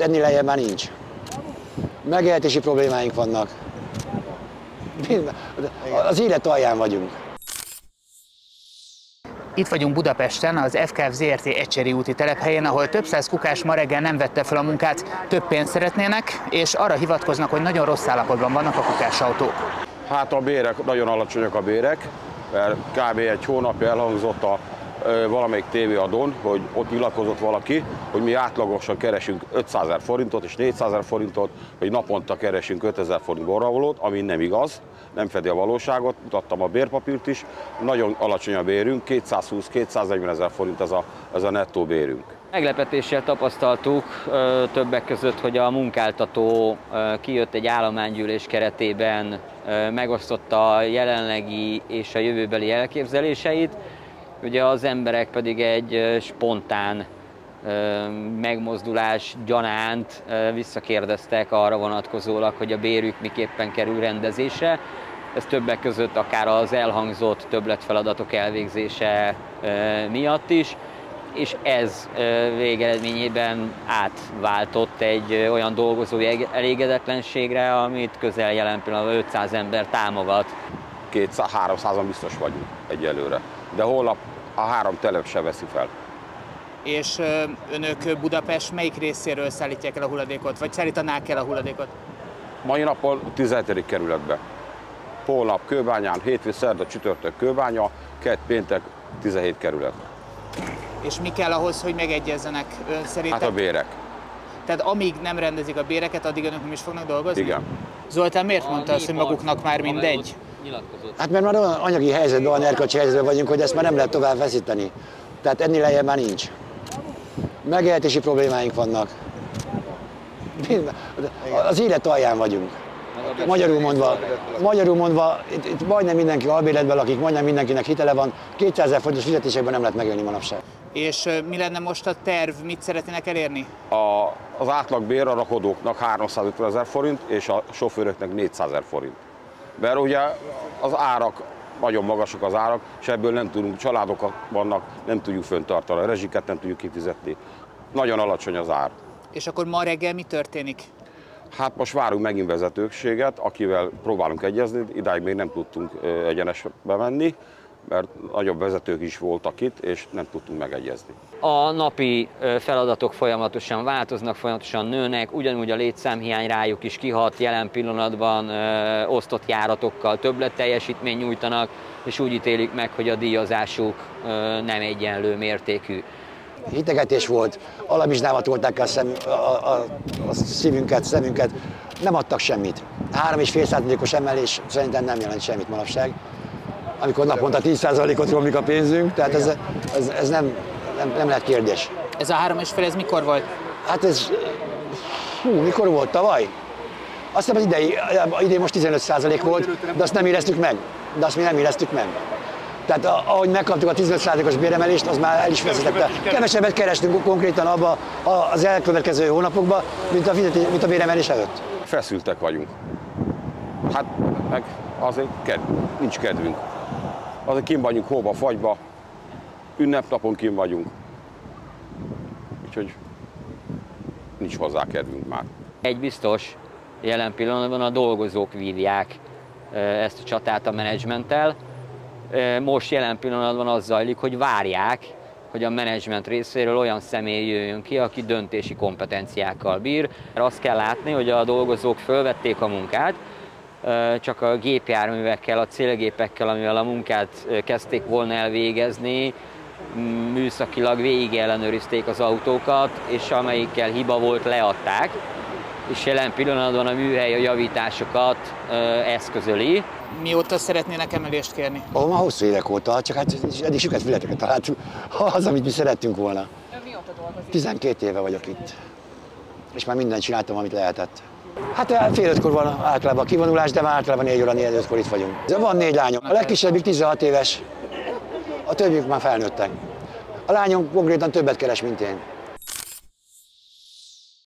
Ennél lejjebb már nincs. Megélhetési problémáink vannak. Az élet alján vagyunk. Itt vagyunk Budapesten, az FKF ZRT Ecseri úti telephelyén, ahol több száz kukás ma reggel nem vette fel a munkát, több pénzt szeretnének, és arra hivatkoznak, hogy nagyon rossz állapotban vannak a kukásautók. Hát a bérek, nagyon alacsonyak a bérek, mert kb. egy hónapja elhangzott a valamelyik tévéadón, hogy ott nyilatkozott valaki, hogy mi átlagosan keresünk 500 ezer forintot és 400 ezer forintot, hogy naponta keresünk 5000 forint borravalót, ami nem igaz, nem fedi a valóságot, mutattam a bérpapírt is, nagyon alacsony a bérünk, 220-240 ezer forint ez a, ez a nettó bérünk. Meglepetéssel tapasztaltuk többek között, hogy a munkáltató kijött egy állománygyűlés keretében, megosztotta a jelenlegi és a jövőbeli elképzeléseit, ugye az emberek pedig egy spontán megmozdulás gyanánt visszakérdeztek arra vonatkozólag, hogy a bérük miképpen kerül rendezésre. Ez többek között akár az elhangzott többletfeladatok elvégzése miatt is, és ez végeredményében átváltott egy olyan dolgozói elégedetlenségre, amit közel jelen pillanatban 500 ember támogat. 200-300-an biztos vagyunk egyelőre, de holnap a három telep se veszi fel. És önök Budapest melyik részéről szállítják el a hulladékot, vagy szállítanák el a hulladékot? Mai napon 17. kerületbe. Holnap Kőbányán, hétfő, szerda, csütörtök Kőbánya, kett péntek 17 kerület. És mi kell ahhoz, hogy megegyezzenek ön szerint? Hát a bérek. Tehát amíg nem rendezik a béreket, addig önök nem is fognak dolgozni? Igen. Zoltán miért mondta azt, hogy maguknak már mindegy? Hát mert már olyan anyagi helyzetben, olyan erkölcsi helyzetben vagyunk, hogy ezt már nem lehet tovább veszíteni. Tehát ennél lejjebb már nincs. Megélhetési problémáink vannak. Az élet alján vagyunk. Magyarul mondva, magyarul mondva itt, itt majdnem mindenki albéletben lakik, majdnem mindenkinek hitele van, 200 ezer forintos fizetésekben nem lehet megélni manapság. És mi lenne most a terv, mit szeretnének elérni? A, az átlagbér a rakodóknak 350 ezer forint, és a sofőröknek 400 ezer forint. Mert ugye az árak, nagyon magasak az árak, és ebből nem tudunk, családok vannak, nem tudjuk föntartani, a rezsiket nem tudjuk kifizetni. Nagyon alacsony az ár. És akkor ma reggel mi történik? Hát most várunk megint vezetőséget, akivel próbálunk egyezni, idáig még nem tudtunk egyenesbe menni, mert nagyobb vezetők is voltak itt, és nem tudtunk megegyezni. A napi feladatok folyamatosan változnak, folyamatosan nőnek, ugyanúgy a létszámhiány rájuk is kihat, jelen pillanatban ö, osztott járatokkal többlet teljesítmény nyújtanak, és úgy ítélik meg, hogy a díjazásuk ö, nem egyenlő mértékű. Hitegetés volt, alapizsnámat volták a, szem, a, a, a szívünket, szemünket, nem adtak semmit. 3,5%-os emelés szerintem nem jelent semmit manapság amikor naponta 10%-ot romlik a pénzünk, tehát ez, ez, ez nem, nem, nem lehet kérdés. Ez a három és fél, ez mikor volt? Hát ez, hú, mikor volt? Tavaly? Azt hiszem az idei, idén most 15% volt, de azt nem éreztük meg. De azt mi nem éreztük meg. Tehát ahogy megkaptuk a 15%-os béremelést, az már el is veszítette. Kevesebbet kerestünk konkrétan abba az elkövetkező hónapokban, mint a, mint a béremelés előtt. Feszültek vagyunk. Hát meg azért kedv, nincs kedvünk azért kim vagyunk hóba, fagyba, ünnepnapon kim vagyunk. Úgyhogy nincs hozzá kedvünk már. Egy biztos, jelen pillanatban a dolgozók vívják ezt a csatát a menedzsmenttel. Most jelen pillanatban az zajlik, hogy várják, hogy a menedzsment részéről olyan személy jöjjön ki, aki döntési kompetenciákkal bír. Azt kell látni, hogy a dolgozók fölvették a munkát, csak a gépjárművekkel, a célgépekkel, amivel a munkát kezdték volna elvégezni, műszakilag végig ellenőrizték az autókat, és amelyikkel hiba volt, leadták, és jelen pillanatban a műhely a javításokat eszközöli. Mióta szeretnének emelést kérni? Ó, már hosszú évek óta, csak hát eddig sokat fileteket találtuk, az, amit mi szerettünk volna. Ön mióta dolgozik? 12 éve vagyok itt, és már mindent csináltam, amit lehetett. Hát eh, fél ötkor van általában a kivonulás, de már általában négy óra, négy ötkor itt vagyunk. Van négy lányom. A legkisebbik 16 éves, a többiük már felnőttek. A lányom konkrétan többet keres, mint én.